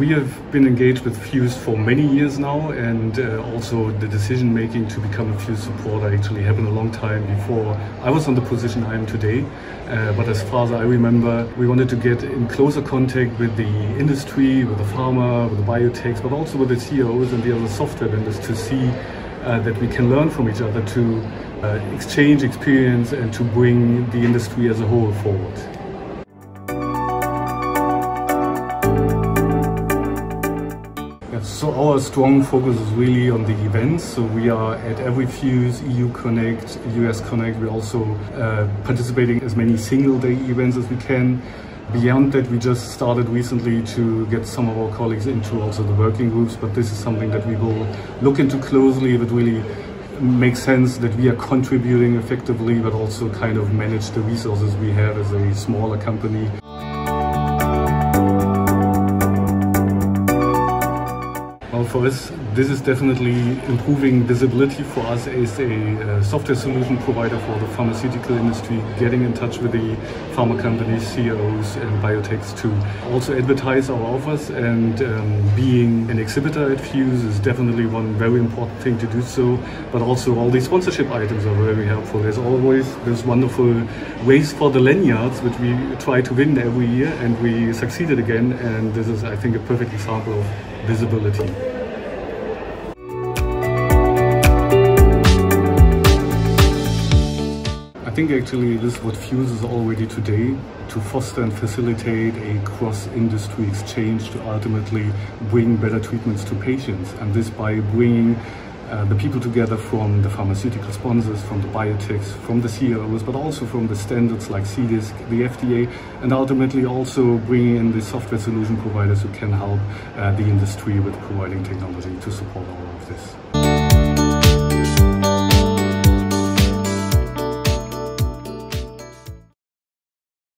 we have been engaged with PHUSE for many years now, and uh, also the decision making to become a PHUSE supporter actually happened a long time before I was on the position I am today. Uh, but as far as I remember, we wanted to get in closer contact with the industry, with the pharma, with the biotechs, but also with the CEOs and the other software vendors to see uh, that we can learn from each other to uh, exchange experience and to bring the industry as a whole forward. So our strong focus is really on the events. So we are at every PHUSE, EU Connect, US Connect. We're also uh, participating as many single day events as we can. Beyond that, we just started recently to get some of our colleagues into also the working groups, but this is something that we will look into closely if it really makes sense that we are contributing effectively, but also kind of manage the resources we have as a smaller company. Well, for us, this is definitely improving visibility for us as a uh, software solution provider for the pharmaceutical industry, getting in touch with the pharma companies, CEOs and biotechs to also advertise our offers. And um, being an exhibitor at PHUSE is definitely one very important thing to do so, but also all the sponsorship items are very helpful. There's always this wonderful race for the lanyards, which we try to win every year and we succeeded again. And this is, I think, a perfect example of visibility. I think actually this is what PHUSE is already today, to foster and facilitate a cross-industry exchange to ultimately bring better treatments to patients. And this by bringing uh, the people together from the pharmaceutical sponsors, from the biotechs, from the CROs, but also from the standards like CDISC, the FDA, and ultimately also bringing in the software solution providers who can help uh, the industry with providing technology to support all of this.